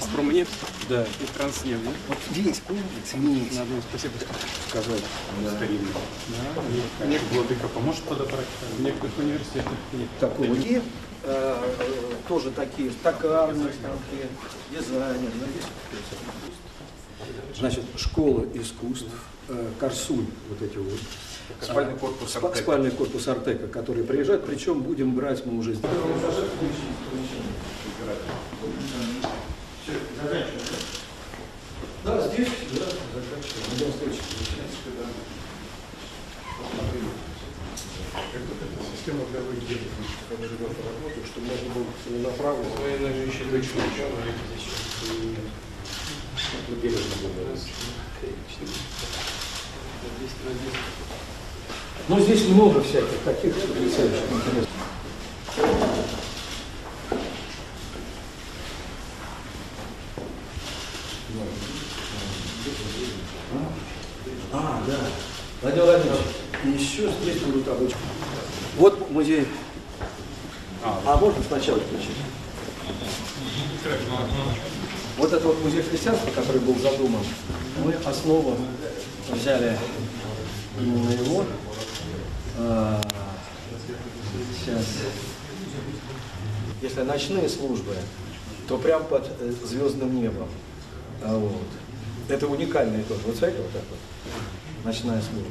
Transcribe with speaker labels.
Speaker 1: Газпромнефть
Speaker 2: Да.
Speaker 1: и Транснефть. да?
Speaker 2: Вот весь комплекс весь.
Speaker 1: Надо им спасибо
Speaker 2: сказать.
Speaker 1: старинный. Да. Некоторых владыка поможет подобрать. В некоторых университетах нет.
Speaker 2: Такого. И э, тоже такие токарные станки, дизайнер. ну, есть. Значит, школа искусств, э, Корсунь, вот эти вот.
Speaker 3: Спальный корпус
Speaker 2: Спа-
Speaker 3: Артека.
Speaker 2: Спальный корпус Артека, которые приезжают, причем будем брать мы уже здесь. Да, здесь, да, заканчиваем. Идем встречи.
Speaker 4: Система для выделения, когда ребята работают, чтобы можно было целенаправленно. Наверное, еще точно
Speaker 2: Ну, здесь много всяких таких потрясающих интересных. А, да. Владимир Владимирович, еще здесь будут обычно. Вот музей. А, можно сначала включить? Вот это вот музей христианства, который был задуман, мы основу взяли именно его. А, сейчас. Если ночные службы, то прям под звездным небом. А вот. Это уникальный тоже. Вот смотрите, вот так вот. Ночная служба.